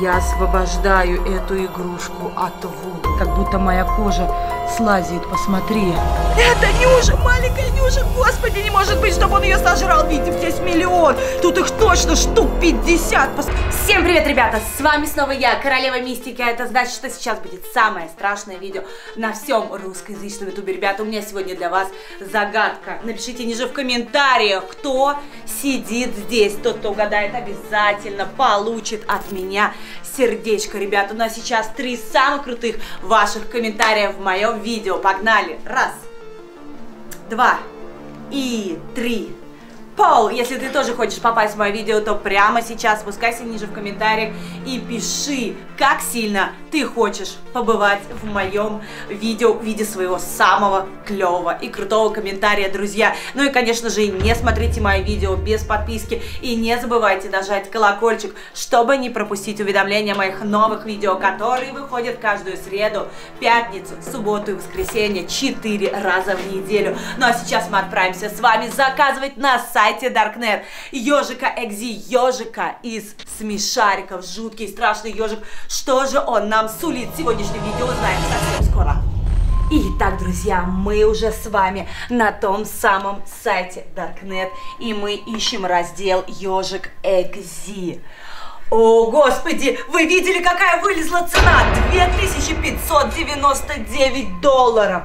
Я освобождаю эту игрушку от Вуду. Как будто моя кожа слазит, посмотри. Это Нюша, маленькая Нюша, господи, не может быть, чтобы он ее сожрал, видите, здесь миллион. Тут их точно штук 50. Всем привет, ребята, с вами снова я, Королева Мистики. Это значит, что сейчас будет самое страшное видео на всем русскоязычном ютубе. Ребята, у меня сегодня для вас загадка. Напишите ниже в комментариях, кто сидит здесь. Тот, кто угадает, обязательно получит от меня сердечко, ребята. У нас сейчас три самых крутых ваших комментариев в моем видео. Погнали! Раз, два и три. Пол, если ты тоже хочешь попасть в мое видео, то прямо сейчас спускайся ниже в комментариях и пиши, как сильно ты хочешь побывать в моем видео в виде своего самого клевого и крутого комментария, друзья. Ну и, конечно же, не смотрите мои видео без подписки и не забывайте нажать колокольчик, чтобы не пропустить уведомления моих новых видео, которые выходят каждую среду, пятницу, субботу и воскресенье 4 раза в неделю. Ну а сейчас мы отправимся с вами заказывать на сайт сайте Darknet. Ежика Экзи, ежика из смешариков. Жуткий, страшный ежик. Что же он нам сулит? Сегодняшнее видео узнаем совсем скоро. Итак, друзья, мы уже с вами на том самом сайте Darknet, и мы ищем раздел «Ежик Экзи». О, господи, вы видели, какая вылезла цена? 2599 долларов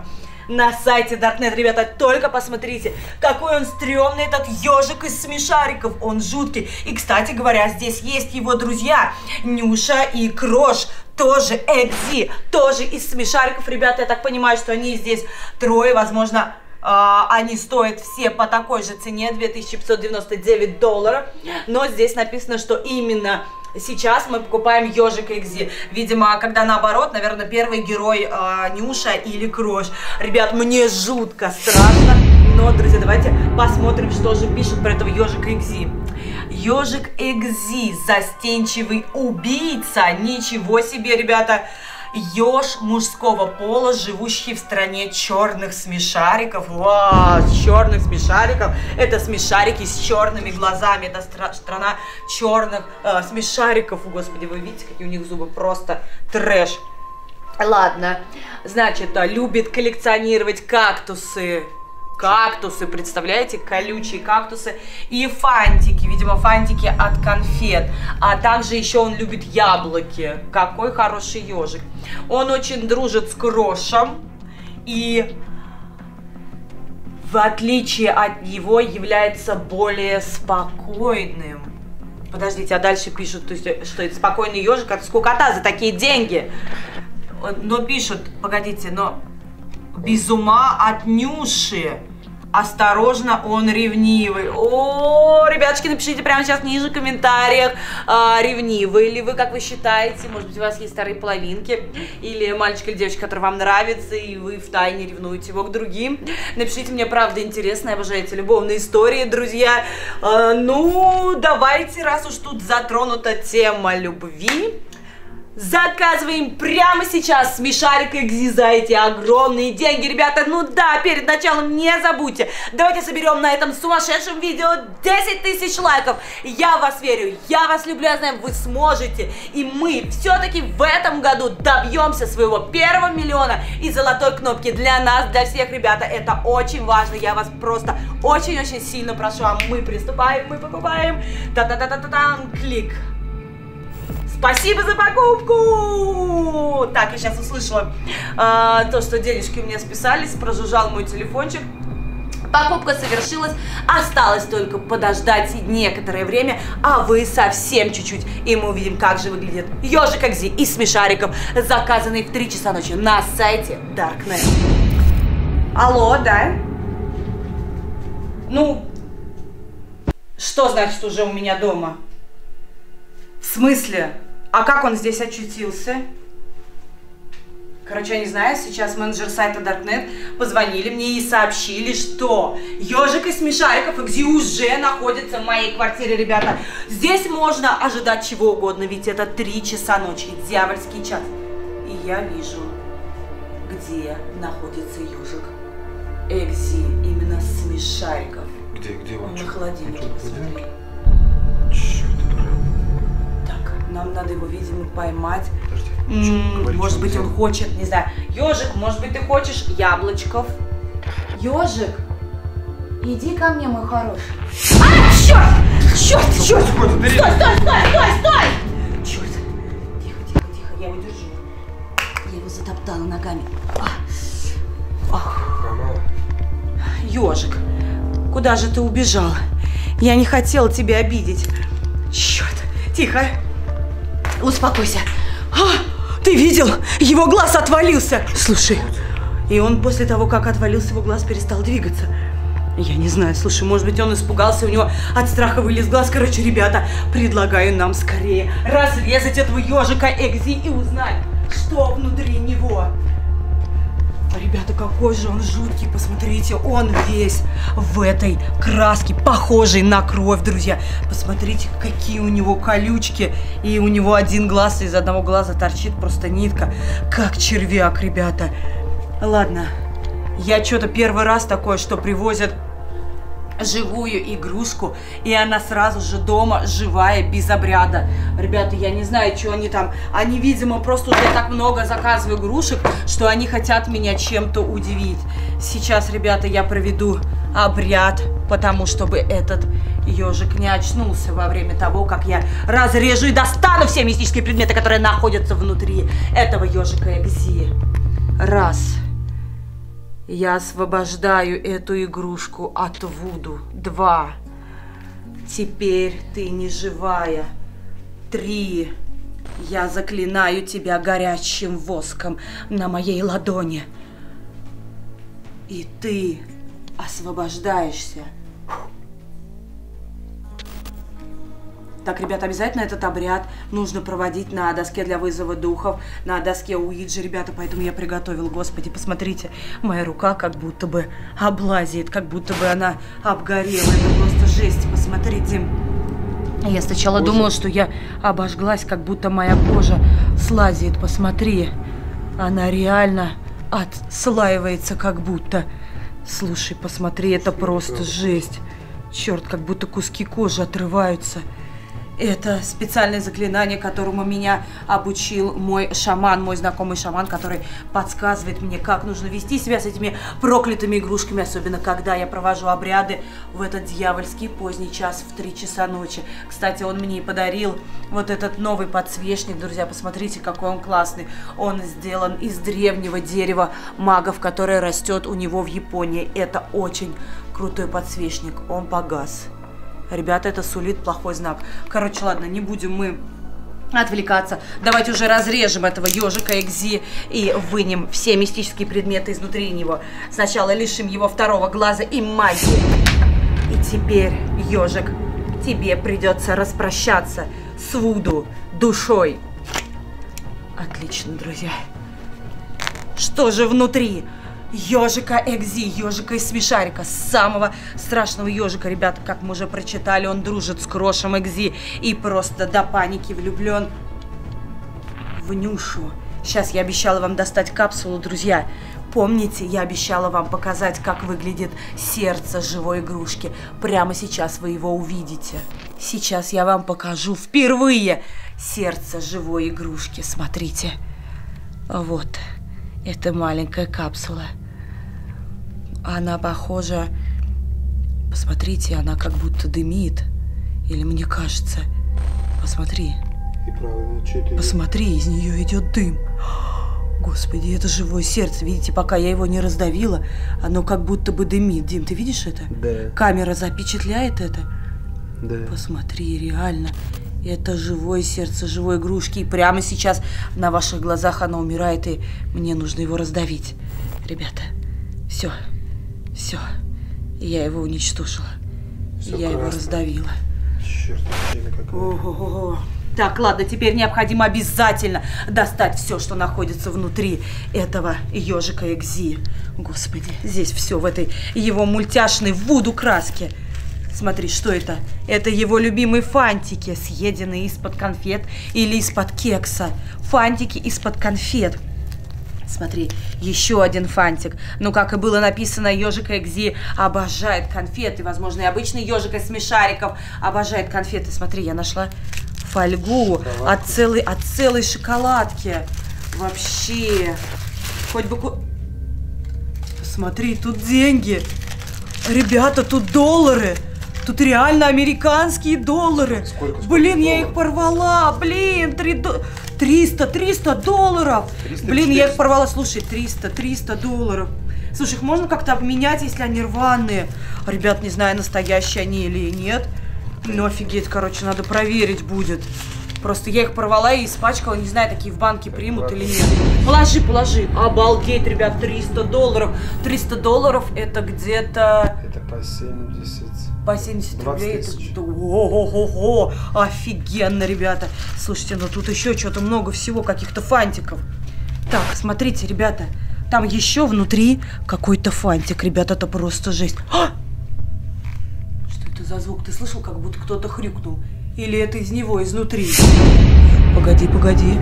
на сайте Darknet. Ребята, только посмотрите, какой он стрёмный, этот ежик из смешариков. Он жуткий. И, кстати говоря, здесь есть его друзья Нюша и Крош тоже Экзи, тоже из смешариков. Ребята, я так понимаю, что они здесь трое, возможно, Uh, они стоят все по такой же цене, 2599 долларов. Но здесь написано, что именно Сейчас мы покупаем ежика Экзи. Видимо, когда наоборот, наверное, первый герой э, Нюша или Крош. Ребят, мне жутко страшно. Но, друзья, давайте посмотрим, что же пишут про этого ежика Экзи. Ежик Экзи, застенчивый убийца. Ничего себе, ребята еж мужского пола, живущий в стране черных смешариков. Вау, черных смешариков. Это смешарики с черными глазами. Это стра страна черных э, смешариков. Господи, вы видите, какие у них зубы? Просто трэш. Ладно, значит, любит коллекционировать кактусы кактусы, представляете, колючие кактусы и фантики, видимо, фантики от конфет, а также еще он любит яблоки, какой хороший ежик. Он очень дружит с Крошем и в отличие от него является более спокойным. Подождите, а дальше пишут, то есть, что это спокойный ежик от скукота за такие деньги. Но пишут, погодите, но без ума от Нюши. Осторожно, он ревнивый. О, ребяточки, напишите прямо сейчас ниже в комментариях, а, ревнивый ли вы, как вы считаете. Может быть, у вас есть старые половинки, или мальчик или девочка, который вам нравится, и вы в тайне ревнуете его к другим. Напишите мне, правда, интересно, эти любовные истории, друзья. А, ну, давайте, раз уж тут затронута тема любви, Заказываем прямо сейчас смешарик Экзи за эти огромные деньги, ребята. Ну да, перед началом не забудьте. Давайте соберем на этом сумасшедшем видео 10 тысяч лайков. Я вас верю, я вас люблю, я знаю, вы сможете. И мы все-таки в этом году добьемся своего первого миллиона и золотой кнопки для нас, для всех, ребята. Это очень важно, я вас просто очень-очень сильно прошу. А мы приступаем, мы покупаем. Та-та-та-та-та-там, клик. Спасибо за покупку! Так, я сейчас услышала а, то, что денежки у меня списались, прожужжал мой телефончик. Покупка совершилась, осталось только подождать некоторое время, а вы совсем чуть-чуть, и мы увидим, как же выглядит ежик Экзи из смешариков, заказанный в 3 часа ночи на сайте Darknet. Алло, да? Ну, что значит уже у меня дома? В смысле? А как он здесь очутился? Короче, я не знаю, сейчас менеджер сайта Darknet позвонили мне и сообщили, что ежик из смешариков Экзи уже находится в моей квартире, ребята. Здесь можно ожидать чего угодно, ведь это 3 часа ночи, дьявольский час. И я вижу, где находится ежик Экзи, именно смешариков. Где, где он? Он на холодильнике, посмотри. Нам надо его, видимо, поймать. Подожди. М, Говори, Может быть, он хочет, не знаю. Ежик, может быть, ты хочешь яблочков? Ежик, иди ко мне, мой хороший. А, черт! Черт, черт! Стой, Стой, стой, стой, стой, стой! Черт! Тихо, тихо, тихо, я его держу. Я его затоптала ногами. А, Хромала. Ежик, куда же ты убежал? Я не хотела тебя обидеть. Черт, тихо. Успокойся. А, ты видел? Его глаз отвалился. Слушай, и он после того, как отвалился, его глаз перестал двигаться. Я не знаю, слушай, может быть, он испугался, у него от страха вылез глаз. Короче, ребята, предлагаю нам скорее разрезать этого ежика Экзи и узнать, что внутри него. Ребята, какой же он жуткий, посмотрите, он весь в этой краске, похожей на кровь, друзья. Посмотрите, какие у него колючки, и у него один глаз, из одного глаза торчит просто нитка, как червяк, ребята. Ладно, я что-то первый раз такое, что привозят живую игрушку, и она сразу же дома живая, без обряда. Ребята, я не знаю, что они там. Они, видимо, просто уже так много заказывают игрушек, что они хотят меня чем-то удивить. Сейчас, ребята, я проведу обряд, потому чтобы этот ежик не очнулся во время того, как я разрежу и достану все мистические предметы, которые находятся внутри этого ежика Экзи. Раз. Я освобождаю эту игрушку от Вуду. Два. Теперь ты не живая. Три. Я заклинаю тебя горячим воском на моей ладони. И ты освобождаешься. Так, ребята, обязательно этот обряд нужно проводить на доске для вызова духов, на доске Уиджи, ребята, поэтому я приготовила. Господи, посмотрите, моя рука как будто бы облазит, как будто бы она обгорела. Это просто жесть, посмотрите. Я сначала Кожа. думала, что я обожглась, как будто моя кожа слазит. Посмотри, она реально отслаивается, как будто. Слушай, посмотри, это просто жесть. Черт, как будто куски кожи отрываются. Это специальное заклинание, которому меня обучил мой шаман, мой знакомый шаман, который подсказывает мне, как нужно вести себя с этими проклятыми игрушками, особенно когда я провожу обряды в этот дьявольский поздний час в 3 часа ночи. Кстати, он мне и подарил вот этот новый подсвечник, друзья, посмотрите, какой он классный. Он сделан из древнего дерева магов, которое растет у него в Японии. Это очень крутой подсвечник. Он погас. Ребята, это сулит плохой знак. Короче, ладно, не будем мы отвлекаться. Давайте уже разрежем этого ежика Экзи и вынем все мистические предметы изнутри него. Сначала лишим его второго глаза и магии. И теперь, ежик, тебе придется распрощаться с Вуду душой. Отлично, друзья. Что же внутри? Ежика Экзи, ежика из смешарика, самого страшного ежика, ребята, как мы уже прочитали, он дружит с Крошем Экзи и просто до паники влюблен в Нюшу. Сейчас я обещала вам достать капсулу, друзья. Помните, я обещала вам показать, как выглядит сердце живой игрушки. Прямо сейчас вы его увидите. Сейчас я вам покажу впервые сердце живой игрушки. Смотрите. Вот. Это маленькая капсула. Она похожа... Посмотрите, она как будто дымит. Или мне кажется... Посмотри. И правда, что это? Посмотри, из нее идет дым. Господи, это живое сердце. Видите, пока я его не раздавила, оно как будто бы дымит. Дим, ты видишь это? Да, Камера запечатляет это. да. Посмотри, реально. Это живое сердце живой игрушки. И прямо сейчас на ваших глазах оно умирает, и мне нужно его раздавить. Ребята, все, все. Я его уничтожила. Всё я его красное. раздавила. Черт, какая. Ого. Так, ладно, теперь необходимо обязательно достать все, что находится внутри этого ежика Экзи. Господи, здесь все в этой его мультяшной вуду краске. Смотри, что это? Это его любимые фантики, съеденные из-под конфет или из-под кекса. Фантики из-под конфет. Смотри, еще один фантик. Ну, как и было написано, ежик Экзи обожает конфеты. Возможно, и обычный ежик из смешариков обожает конфеты. Смотри, я нашла фольгу от целой, от целой шоколадки. Вообще. Хоть бы... Посмотри, тут деньги. Ребята, тут доллары. Тут реально американские доллары. Сколько, сколько Блин, я их долларов? порвала. Блин, три до- 300, 300 долларов. 300, Блин, я их 400. порвала. Слушай, 300, 300 долларов. Слушай, их можно как-то обменять, если они рваные? Ребят, не знаю, настоящие они или нет. Ну, офигеть, короче, надо проверить будет. Просто я их порвала и испачкала, не знаю, такие в банке примут или нет. Положи, положи. Обалдеть, ребят, 300 долларов. 300 долларов это где-то 70. по 70 20 рублей. Это тысяч. где-то- Ого-го-го, офигенно, ребята. Слушайте, ну тут еще что-то много всего, каких-то фантиков. Так, смотрите, ребята, там еще внутри какой-то фантик, ребята, это просто жесть. А! Что это за звук? Ты слышал, как будто кто-то хрюкнул? Или это из него, изнутри? Погоди, погоди.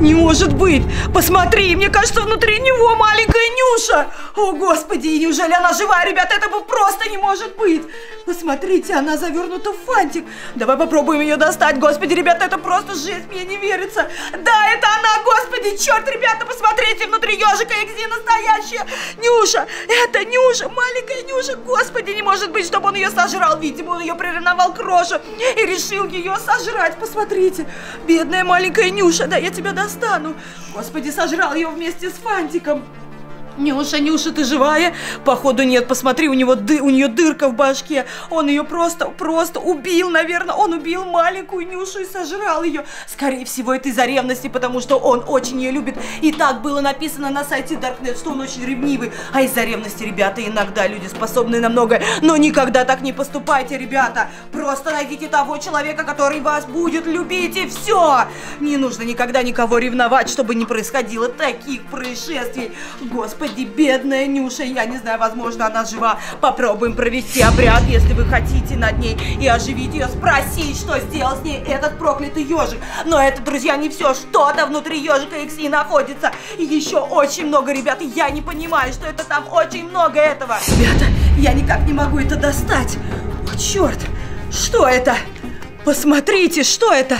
Не может быть! Посмотри, мне кажется, внутри него маленькая Нюша! О, господи, неужели она живая, ребята? Это бы просто не может быть! Посмотрите, она завернута в фантик. Давай попробуем ее достать. Господи, ребята, это просто жесть, мне не верится. Да, это она, господи, черт, ребята, посмотрите, внутри ежика Экзи настоящая Нюша. Это Нюша, маленькая Нюша. Господи, не может быть, чтобы он ее сожрал. Видимо, он ее приревновал к и решил ее сожрать. Посмотрите, бедная маленькая Нюша. Да, я тебя достану. Господи, сожрал ее вместе с фантиком. Нюша, Нюша, ты живая? Походу нет, посмотри, у него ды, у нее дырка в башке. Он ее просто, просто убил, наверное. Он убил маленькую Нюшу и сожрал ее. Скорее всего, это из-за ревности, потому что он очень ее любит. И так было написано на сайте Darknet, что он очень ревнивый. А из-за ревности, ребята, иногда люди способны на многое. Но никогда так не поступайте, ребята. Просто найдите того человека, который вас будет любить, и все. Не нужно никогда никого ревновать, чтобы не происходило таких происшествий. Господи, бедная Нюша, я не знаю, возможно, она жива. Попробуем провести обряд, если вы хотите над ней и оживить ее, спросить, что сделал с ней этот проклятый ежик. Но это, друзья, не все. Что-то внутри ежика Икси находится. И еще очень много, ребята, я не понимаю, что это там очень много этого. Ребята, я никак не могу это достать. О, черт, что это? Посмотрите, что это?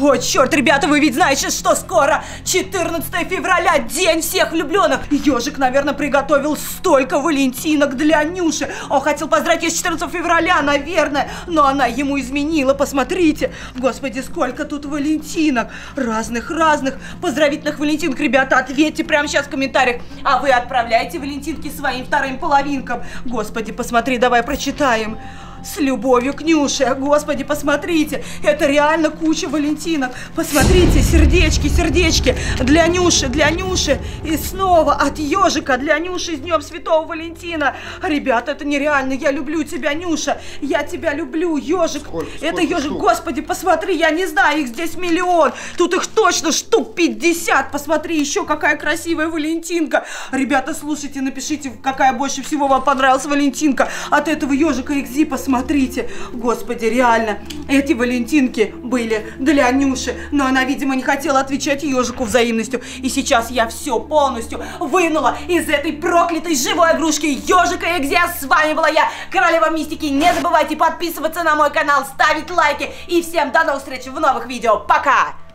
О, черт, ребята, вы ведь знаете, что скоро 14 февраля, день всех влюбленных. Ежик, наверное, приготовил столько валентинок для Нюши. Он хотел поздравить ее с 14 февраля, наверное, но она ему изменила. Посмотрите, господи, сколько тут валентинок. Разных-разных поздравительных валентинок. Ребята, ответьте прямо сейчас в комментариях. А вы отправляете валентинки своим вторым половинкам. Господи, посмотри, давай прочитаем. С любовью к Нюше. Господи, посмотрите. Это реально куча валентинок. Посмотрите, сердечки, сердечки. Для Нюши, для Нюши. И снова от ежика для Нюши с Днем Святого Валентина. Ребята, это нереально. Я люблю тебя, Нюша. Я тебя люблю, ежик. Сколько, это ежик. штук? Господи, посмотри, я не знаю, их здесь миллион. Тут их точно штук 50. Посмотри, еще какая красивая Валентинка. Ребята, слушайте, напишите, какая больше всего вам понравилась Валентинка. От этого ежика Экзи, посмотрите. Господи, реально, эти Валентинки были для Нюши. Но она, видимо, не хотела отвечать ежику взаимностью. И сейчас я все полностью вынула из этой проклятой живой игрушки ежика. А С вами была я, Королева Мистики. Не забывайте подписываться на мой канал, ставить лайки. И всем до новых встреч в новых видео. Пока!